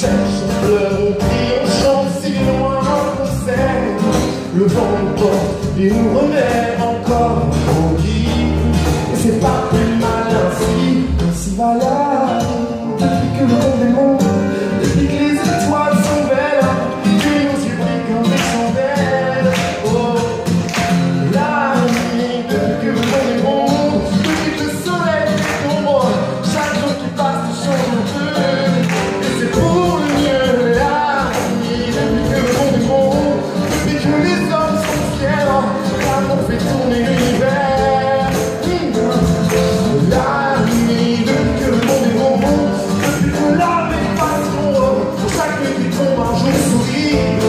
cherche, on pleure, on on chante si loin qu'on sait. Le vent nous porte et nous remet encore au guide. Et c'est pas plus mal ainsi, ainsi va la me.